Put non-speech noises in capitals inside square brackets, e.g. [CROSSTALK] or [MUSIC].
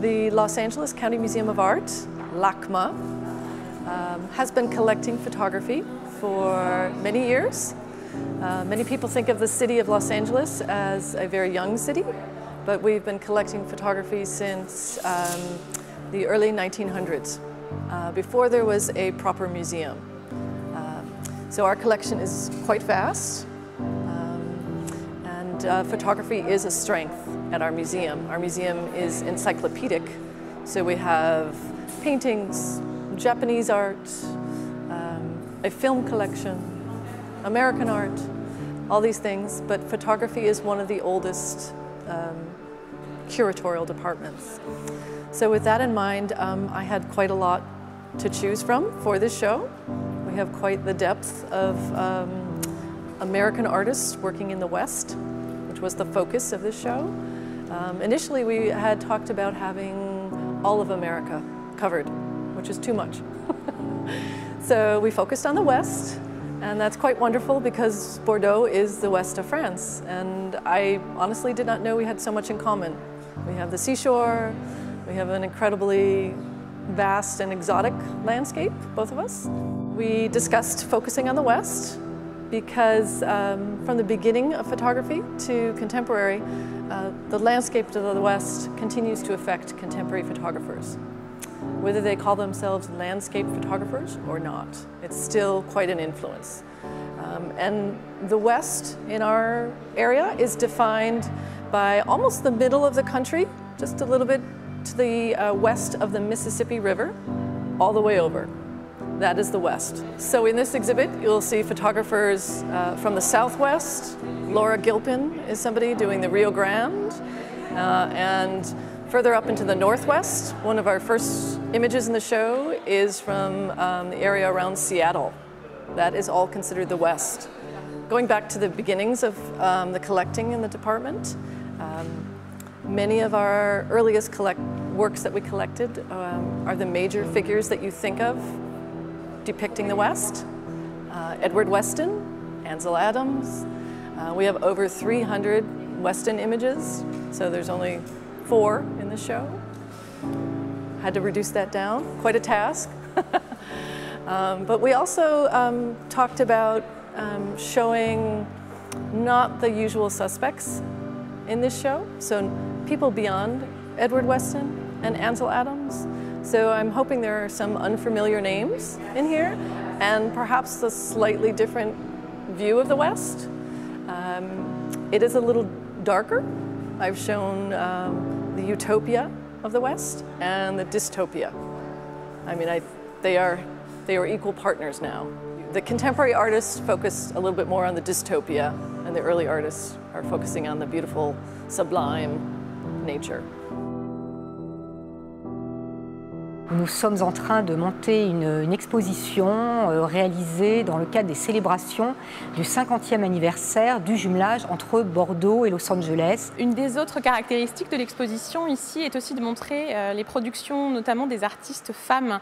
Los Angeles County Museum of Art, LACMA, um, has been collecting photography for many years. Uh, many people think of the city of Los Angeles as a very young city, but we've been collecting photography since um, the early 1900s, uh, before there was a proper museum. Uh, so our collection is quite vast, um, and uh, photography is a strength at our museum. Our museum is encyclopedic, so we have paintings, Japanese art, um, a film collection, American art, all these things, but photography is one of the oldest um, curatorial departments. So with that in mind, um, I had quite a lot to choose from for this show. We have quite the depth of um, American artists working in the West, which was the focus of this show. Um, initially, we had talked about having all of America covered, which is too much. [LAUGHS] so we focused on the West, and that's quite wonderful because Bordeaux is the west of France. And I honestly did not know we had so much in common. We have the seashore, we have an incredibly vast and exotic landscape, both of us. We discussed focusing on the west because um, from the beginning of photography to contemporary, uh, the landscape to the west continues to affect contemporary photographers whether they call themselves landscape photographers or not. It's still quite an influence. Um, and the West in our area is defined by almost the middle of the country, just a little bit to the uh, west of the Mississippi River, all the way over. That is the West. So in this exhibit, you'll see photographers uh, from the Southwest. Laura Gilpin is somebody doing the Rio Grande. Uh, and Further up into the northwest, one of our first images in the show is from um, the area around Seattle. That is all considered the west. Going back to the beginnings of um, the collecting in the department, um, many of our earliest collect works that we collected um, are the major figures that you think of depicting the West. Uh, Edward Weston, Ansel Adams. Uh, we have over 300 Weston images, so there's only four in the show. Had to reduce that down, quite a task. [LAUGHS] um, but we also um, talked about um, showing not the usual suspects in this show, so people beyond Edward Weston and Ansel Adams. So I'm hoping there are some unfamiliar names in here and perhaps a slightly different view of the West. Um, it is a little darker. I've shown um, the utopia of the West and the dystopia. I mean, I, they, are, they are equal partners now. The contemporary artists focus a little bit more on the dystopia, and the early artists are focusing on the beautiful, sublime nature. Nous sommes en train de monter une, exposition euh, réalisée dans le cadre des célébrations du 50e anniversaire du jumelage entre Bordeaux et Los Angeles. Une des autres caractéristiques de l'exposition ici est aussi de montrer euh, les productions notamment des artistes femmes